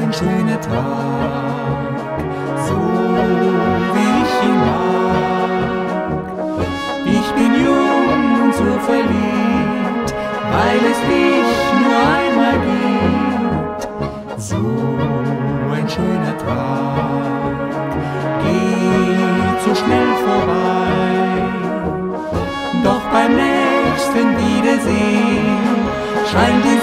ein schöner Tag, so wie ich ihn mag. Ich bin jung und so verliebt, weil es dich nur einmal gibt. So ein schöner Tag geht so schnell vorbei, doch beim nächsten Wiedersehen scheint die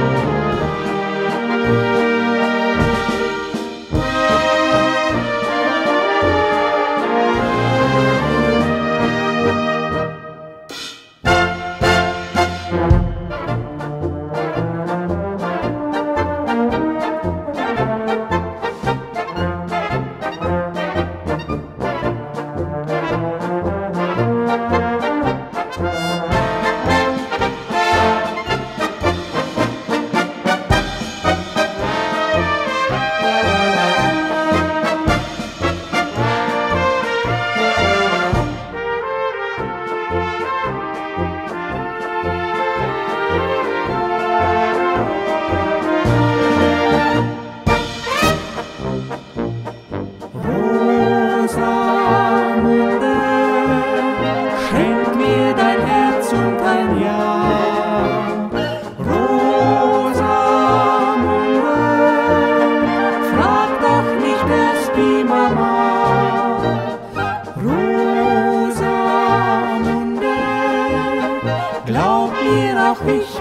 Rosamunde,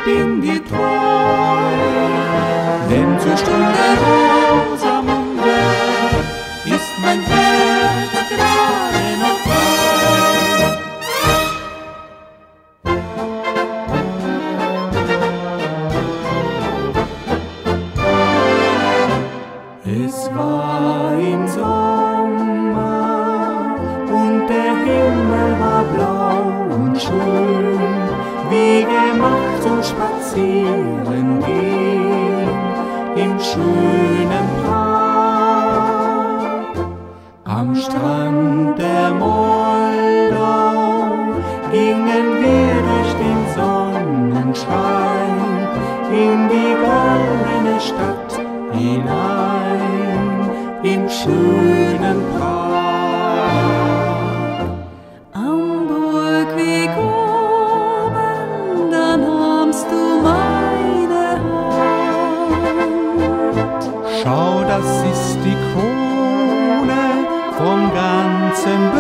bin dir treu. Denn zur Stunde Rosamunde ist mein Herz gerade noch frei. Es war im Sommer und der Himmel war blau und schön, wie gemacht zum Spazieren gehen im schönen Park. Am Strand der Moldau gingen wir durch den Sonnenschein in die goldene Stadt hinein im schönen Park. Dezember.